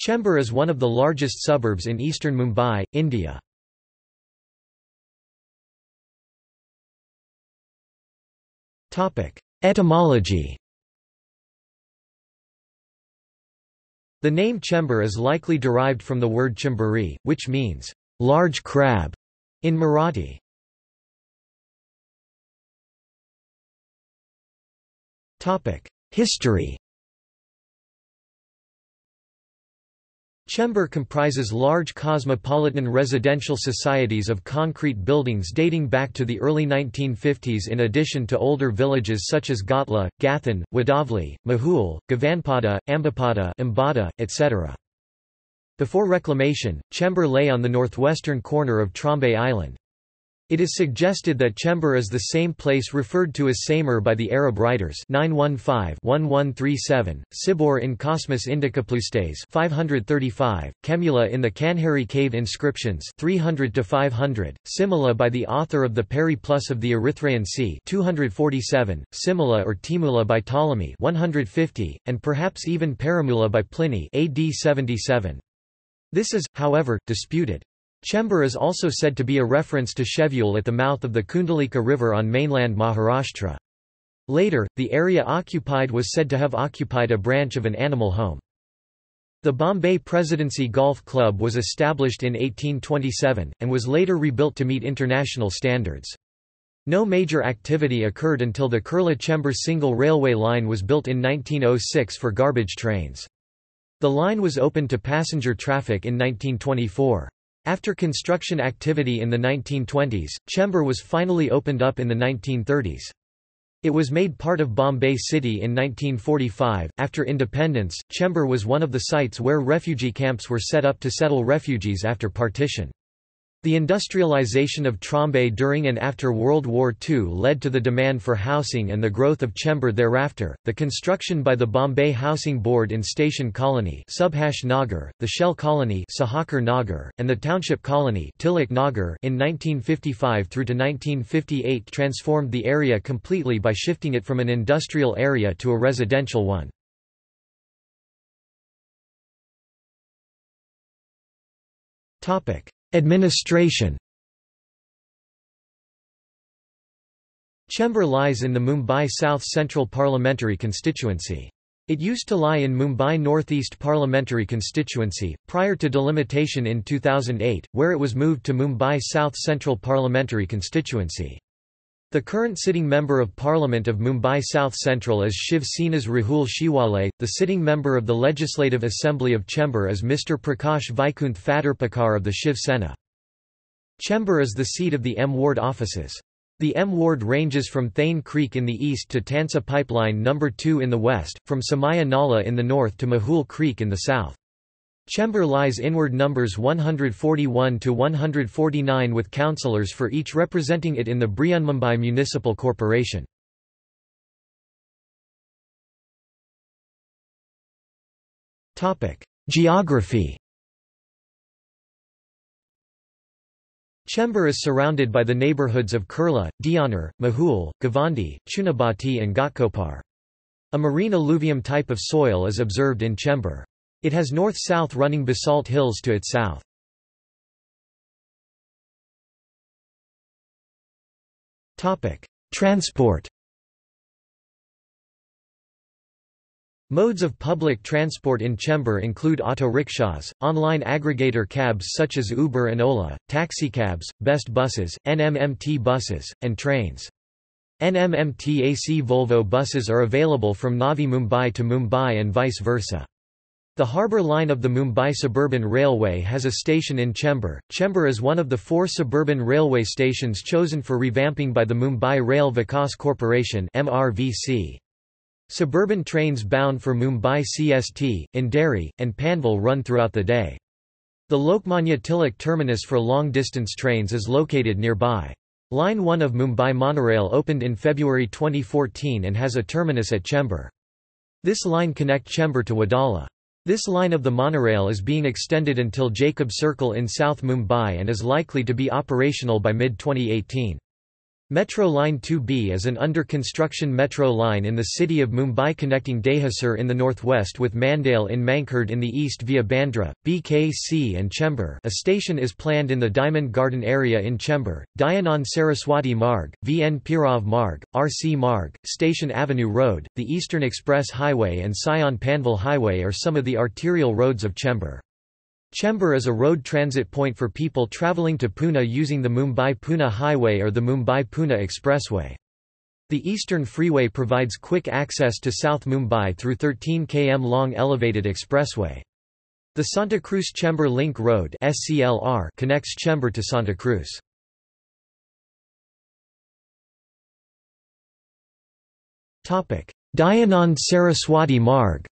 Chembur is one of the largest suburbs in eastern Mumbai, India. Etymology The name Chembur is likely derived from the word chimburi, which means, large crab, in Marathi. History Chembur comprises large cosmopolitan residential societies of concrete buildings dating back to the early 1950s in addition to older villages such as Gotla, Gathan, Wadavli, Mahul, Gavanpada, Ambapada Ambada, etc. Before reclamation, Chembur lay on the northwestern corner of Trombay Island. It is suggested that Chembur is the same place referred to as Samer by the Arab writers 915-1137, Sibor in Cosmas Indicopleustes 535, Kemula in the Kanheri cave inscriptions 300-500, Simula by the author of the Periplus of the Erythraean Sea 247, Simula or Timula by Ptolemy 150, and perhaps even Paramula by Pliny AD 77. This is, however, disputed. Chembur is also said to be a reference to Shevul at the mouth of the Kundalika River on mainland Maharashtra. Later, the area occupied was said to have occupied a branch of an animal home. The Bombay Presidency Golf Club was established in 1827, and was later rebuilt to meet international standards. No major activity occurred until the Kurla-Chembur single railway line was built in 1906 for garbage trains. The line was opened to passenger traffic in 1924. After construction activity in the 1920s, Chembur was finally opened up in the 1930s. It was made part of Bombay City in 1945. After independence, Chembur was one of the sites where refugee camps were set up to settle refugees after partition. The industrialization of Trombay during and after World War II led to the demand for housing and the growth of Chembur thereafter. The construction by the Bombay Housing Board in Station Colony, Subhash Nagar, the Shell Colony, Sahakar Nagar, and the Township Colony, Tilak Nagar, in 1955 through to 1958 transformed the area completely by shifting it from an industrial area to a residential one. Topic: Administration Chembur lies in the Mumbai South Central Parliamentary Constituency. It used to lie in Mumbai Northeast Parliamentary Constituency, prior to delimitation in 2008, where it was moved to Mumbai South Central Parliamentary Constituency. The current sitting Member of Parliament of Mumbai South Central is Shiv Sena's Rahul Shewale. The sitting member of the Legislative Assembly of Chembur is Mr. Prakash Vaikunth Phaterpekar of the Shiv Sena. Chembur is the seat of the M Ward offices. The M Ward ranges from Thane Creek in the east to Tansa Pipeline No. 2 in the west, from Samaya Nala in the north to Mahul Creek in the south. Chembur lies inward numbers 141 to 149 with councillors for each representing it in the Brihanmumbai Municipal Corporation. Topic: Geography. Chembur is surrounded by the neighbourhoods of Kurla, Deonar, Mahul, Govandi, Chunabhatti and Ghatkopar. A marine alluvium type of soil is observed in Chembur. It has north-south running basalt hills to its south. Transport Modes of public transport in Chembur include auto rickshaws, online aggregator cabs such as Uber and Ola, taxicabs, best buses, NMMT buses, and trains. NMMT AC Volvo buses are available from Navi Mumbai to Mumbai and vice versa. The harbour line of the Mumbai Suburban Railway has a station in Chembur. Chembur is one of the four suburban railway stations chosen for revamping by the Mumbai Rail Vikas Corporation (MRVC). Suburban trains bound for Mumbai CST, Andheri, and Panvel run throughout the day. The Lokmanya Tilak terminus for long-distance trains is located nearby. Line 1 of Mumbai Monorail opened in February 2014 and has a terminus at Chembur. This line connect Chembur to Wadala. This line of the monorail is being extended until Jacob Circle in South Mumbai and is likely to be operational by mid-2018. Metro Line 2B is an under-construction metro line in the city of Mumbai connecting Dahisar in the northwest with Mandale in Mankhurd in the east via Bandra, BKC and Chembur a station is planned in the Diamond Garden area in Chembur, Dayanand Saraswati Marg, VN Purav Marg, RC Marg, Station Avenue Road, the Eastern Express Highway and Sion Panvel Highway are some of the arterial roads of Chembur. Chembur is a road transit point for people travelling to Pune using the Mumbai-Pune Highway or the Mumbai-Pune Expressway. The Eastern Freeway provides quick access to South Mumbai through 13 km long elevated expressway. The Santa Cruz Chembur Link Road SCLR connects Chembur to Santa Cruz. Dayanand Saraswati Marg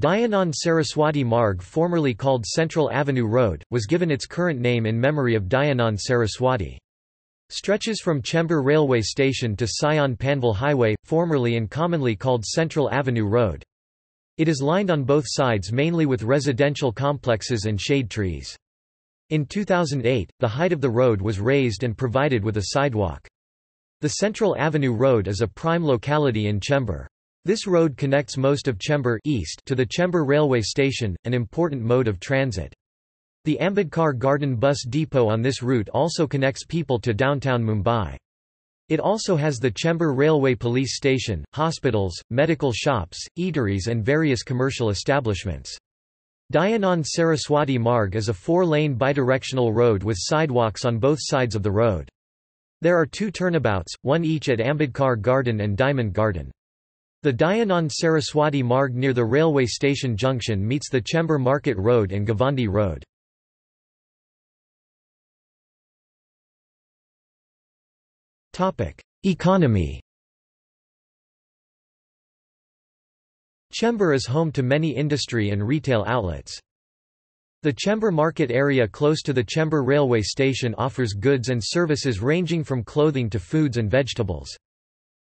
Dayanand Saraswati Marg formerly called Central Avenue Road, was given its current name in memory of Dayanand Saraswati. Stretches from Chembur Railway Station to Sion Panvel Highway, formerly and commonly called Central Avenue Road. It is lined on both sides mainly with residential complexes and shade trees. In 2008, the height of the road was raised and provided with a sidewalk. The Central Avenue Road is a prime locality in Chembur. This road connects most of Chembur east to the Chembur railway station, an important mode of transit. The Ambedkar Garden bus depot on this route also connects people to downtown Mumbai. It also has the Chembur Railway Police Station, hospitals, medical shops, eateries and various commercial establishments. Dayanand Saraswati Marg is a four-lane bidirectional road with sidewalks on both sides of the road. There are two turnabouts, one each at Ambedkar Garden and Diamond Garden. The Dayanand Saraswati Marg near the railway station junction meets the Chembur Market Road and Govandi Road. Economy Chembur is home to many industry and retail outlets. The Chembur market area close to the Chembur railway station offers goods and services ranging from clothing to foods and vegetables.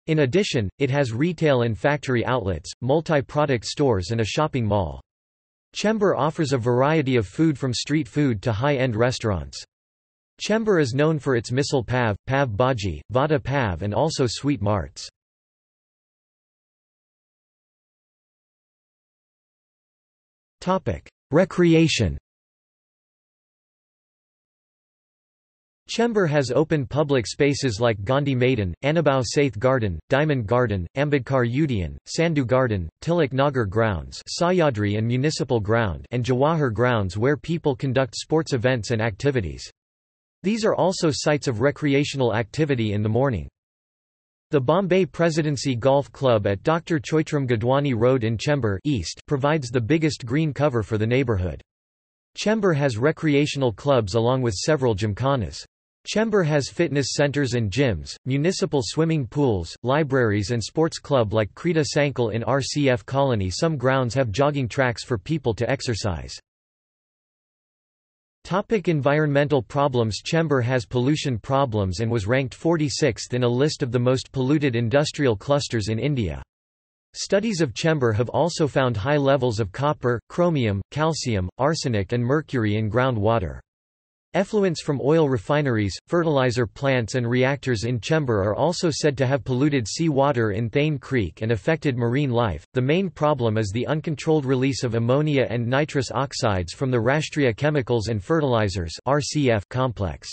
In addition, it has retail and factory outlets, multi-product stores and a shopping mall. Chembur offers a variety of food from street food to high-end restaurants. Chembur is known for its misal pav, pav bhaji, vada pav and also sweet marts. Recreation Chembur has open public spaces like Gandhi Maidan, Annabhau Sathe Garden, Diamond Garden, Ambedkar Udyan, Sandhu Garden, Tilak Nagar Grounds Sahyadri and Municipal Ground and Jawahar Grounds where people conduct sports events and activities. These are also sites of recreational activity in the morning. The Bombay Presidency Golf Club at Dr. Choitram Gidwani Road in Chembur East provides the biggest green cover for the neighbourhood. Chembur has recreational clubs along with several gymkhanas. Chembur has fitness centers and gyms, municipal swimming pools, libraries and sports club like Krida Sankul in RCF Colony some grounds have jogging tracks for people to exercise. Topic environmental problems Chembur has pollution problems and was ranked 46th in a list of the most polluted industrial clusters in India. Studies of Chembur have also found high levels of copper, chromium, calcium, arsenic and mercury in groundwater. Effluents from oil refineries, fertilizer plants and reactors in Chembur are also said to have polluted sea water in Thane Creek and affected marine life. The main problem is the uncontrolled release of ammonia and nitrous oxides from the Rashtriya Chemicals and Fertilizers (RCF) complex.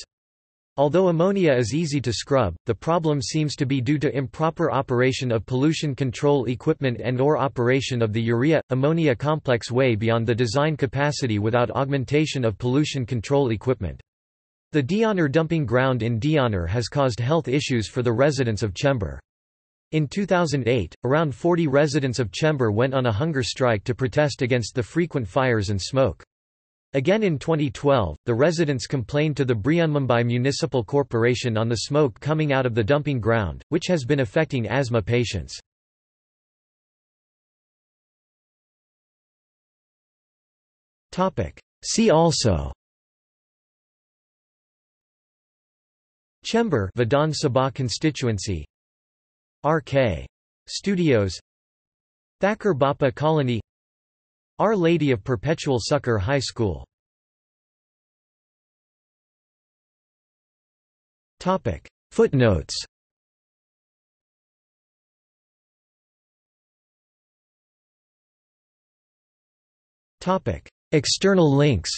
Although ammonia is easy to scrub, the problem seems to be due to improper operation of pollution control equipment and or operation of the urea-ammonia complex way beyond the design capacity without augmentation of pollution control equipment. The Deonar dumping ground in Deonar has caused health issues for the residents of Chembur. In 2008, around 40 residents of Chembur went on a hunger strike to protest against the frequent fires and smoke. Again in 2012, the residents complained to the Brihanmumbai Municipal Corporation on the smoke coming out of the dumping ground, which has been affecting asthma patients. See also. Chembur Vidhan Sabha constituency. R.K. Studios. Bappa Colony our Lady of Perpetual Succor High School. Footnotes. External links.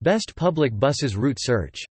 Best public buses route search